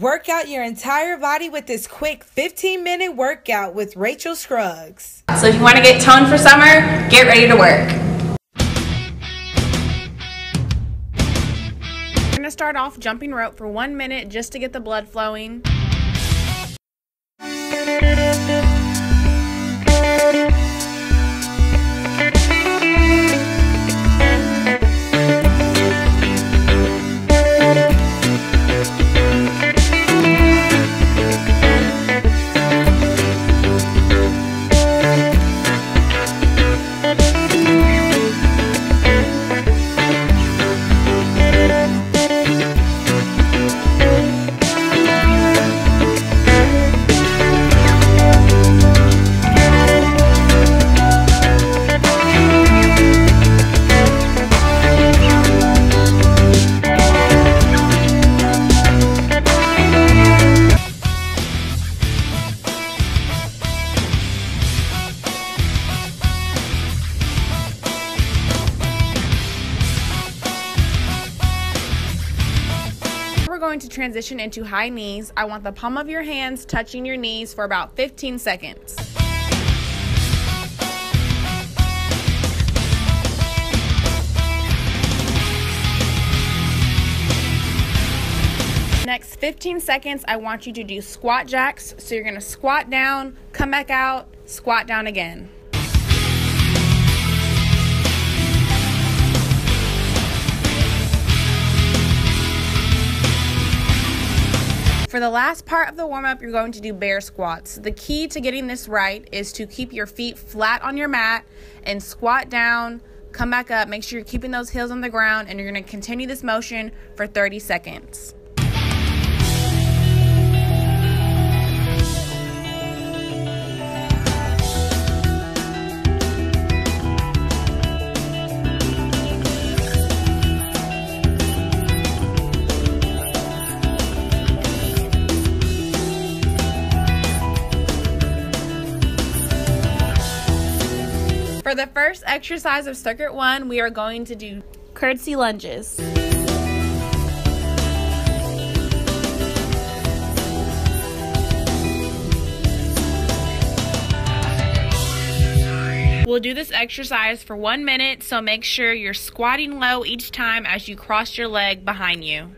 Work out your entire body with this quick 15 minute workout with Rachel Scruggs. So if you want to get toned for summer, get ready to work. We're going to start off jumping rope for one minute just to get the blood flowing. Transition into high knees. I want the palm of your hands touching your knees for about 15 seconds. Next 15 seconds, I want you to do squat jacks. So you're to squat down, come back out, squat down again. For the last part of the warm up, you're going to do bear squats. The key to getting this right is to keep your feet flat on your mat and squat down, come back up. Make sure you're keeping those heels on the ground, and you're going to continue this motion for 30 seconds. For the first exercise of circuit one, we are going to do curtsy lunges. We'll do this exercise for one minute, so make sure you're squatting low each time as you cross your leg behind you.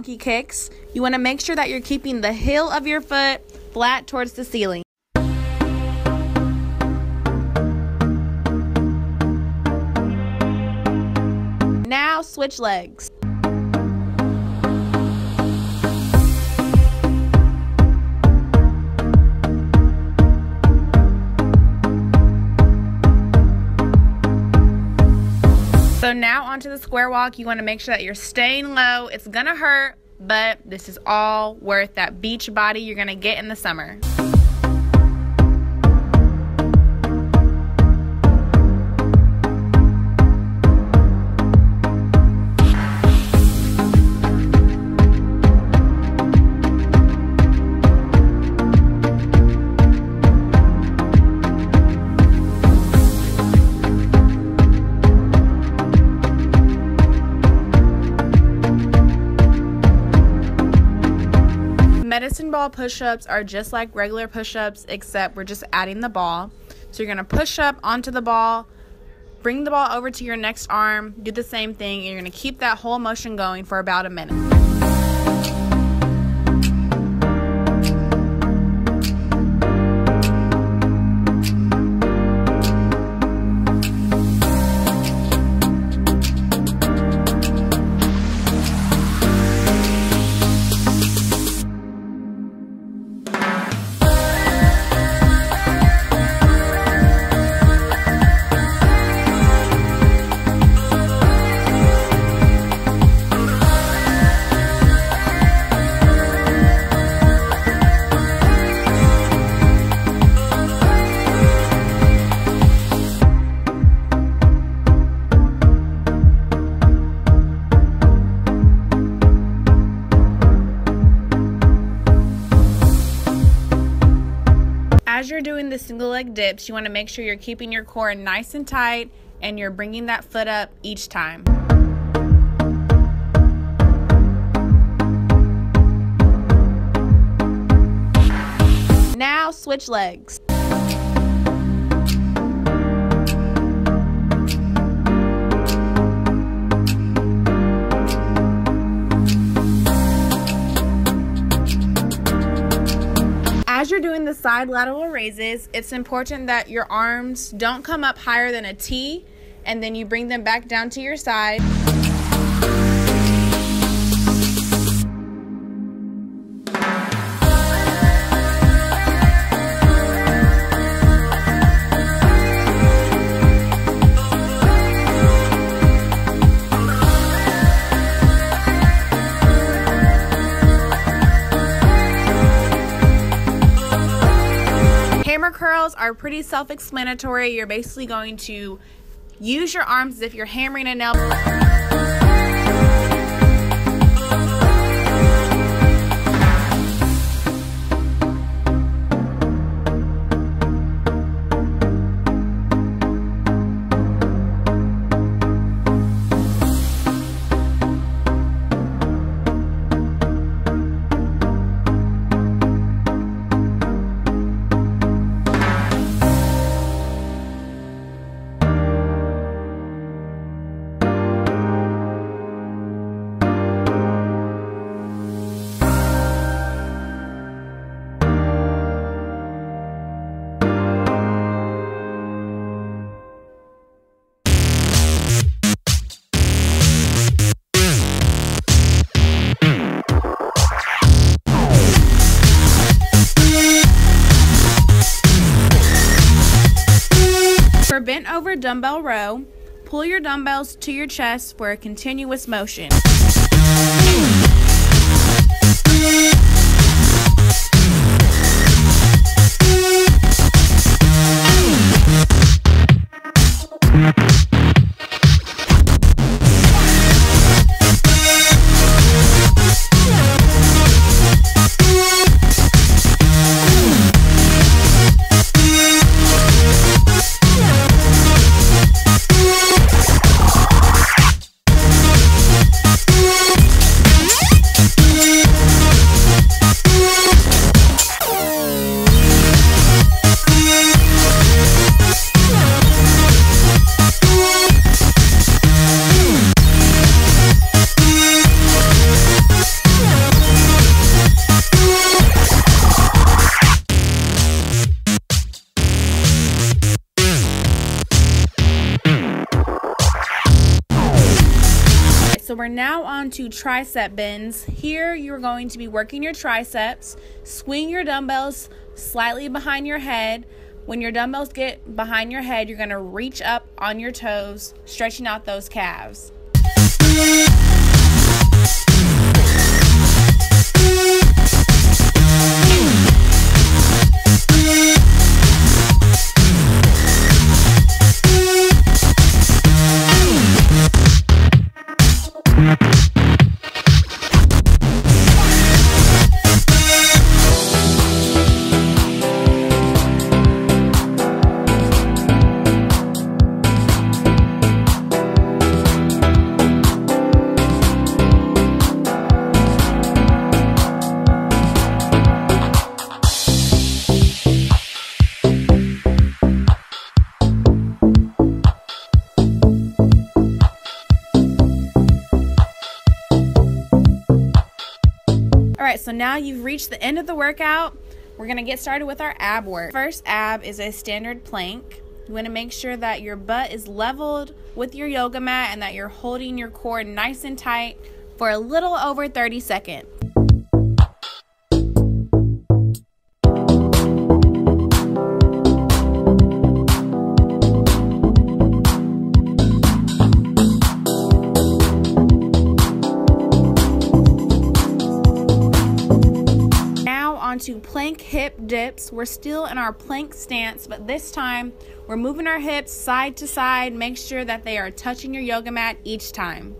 Donkey kicks. You want to make sure that you're keeping the heel of your foot flat towards the ceiling. Now switch legs. So now onto the square walk. You want to make sure that you're staying low. It's going to hurt, but this is all worth that beach body you're going to get in the summer. Ball push ups are just like regular push ups, except we're just adding the ball. So you're gonna push up onto the ball, bring the ball over to your next arm, do the same thing, and you're gonna keep that whole motion going for about a minute. As you're doing the single leg dips, you want to make sure you're keeping your core nice and tight and you're bringing that foot up each time. Now switch legs. You're doing the side lateral raises, it's important that your arms don't come up higher than a T and then you bring them back down to your side. Are pretty self explanatory. You're basically going to use your arms as if you're hammering a nail. dumbbell row, pull your dumbbells to your chest for a continuous motion. On to tricep bends. Here you're going to be working your triceps. Swing your dumbbells slightly behind your head. When your dumbbells get behind your head, you're going to reach up on your toes, stretching out those calves. Right, so now you've reached the end of the workout. We're gonna get started with our ab work. First ab is a standard plank. You wanna make sure that your butt is leveled with your yoga mat and that you're holding your core nice and tight for a little over 30 seconds. Onto plank hip dips. We're still in our plank stance, but this time we're moving our hips side to side. Make sure that they are touching your yoga mat each time.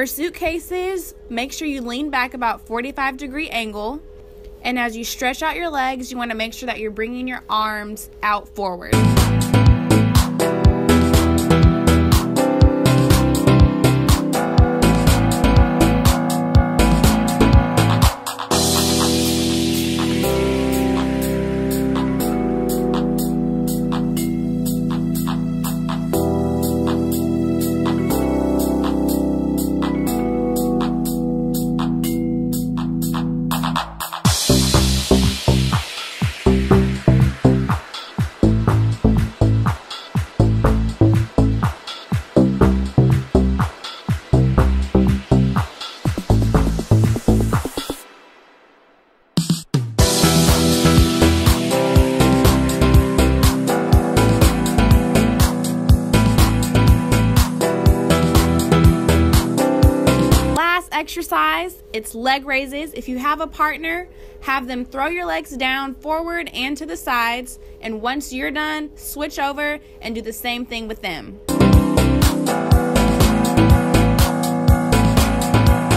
For suitcases, make sure you lean back about 45 degree angle. And as you stretch out your legs, you want to make sure that you're bringing your arms out forward. Exercise, it's leg raises. If you have a partner, have them throw your legs down forward and to the sides. And once you're done, switch over and do the same thing with them.